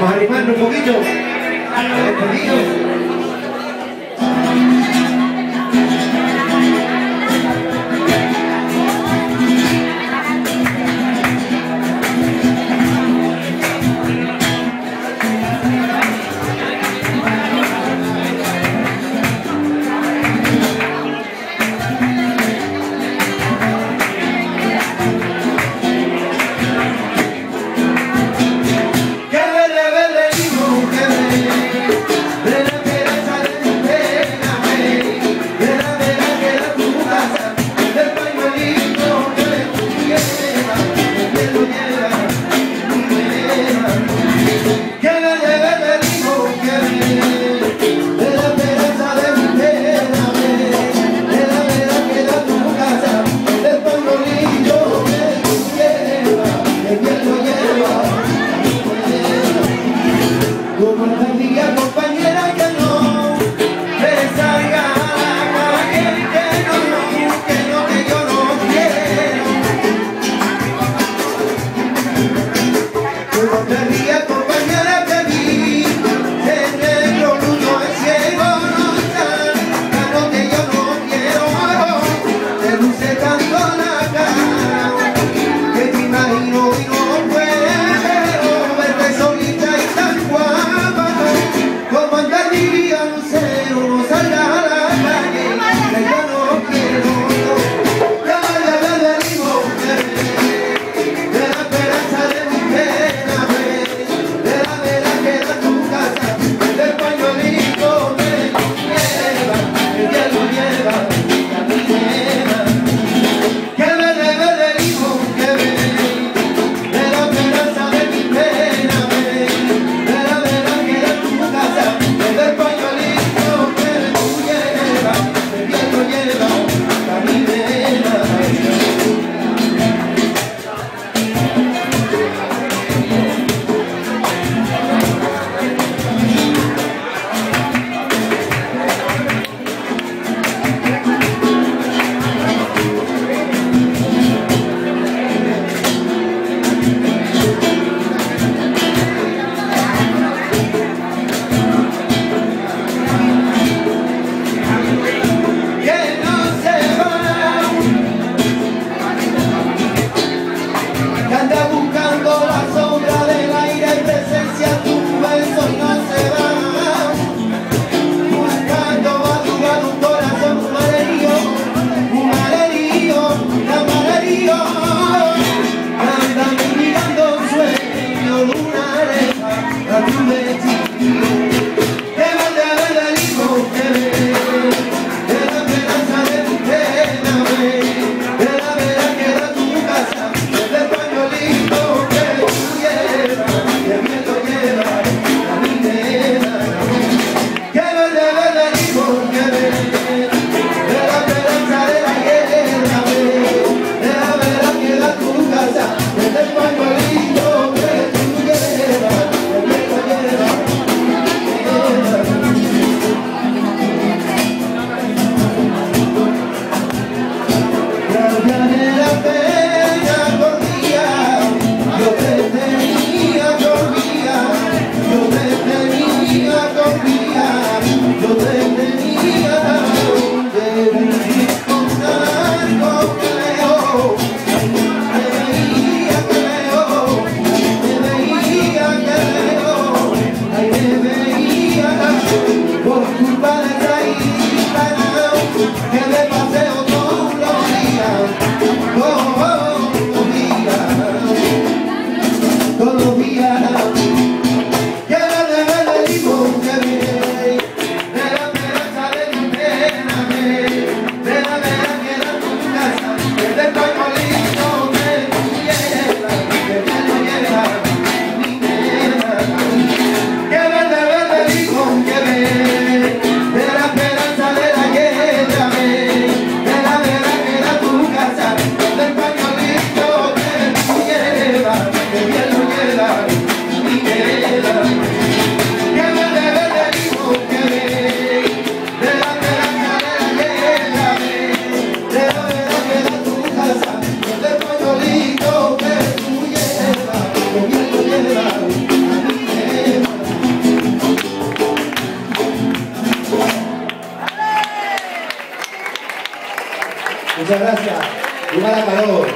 Vamos a animarnos un poquito. Despedido. Muchas gracias. La calor.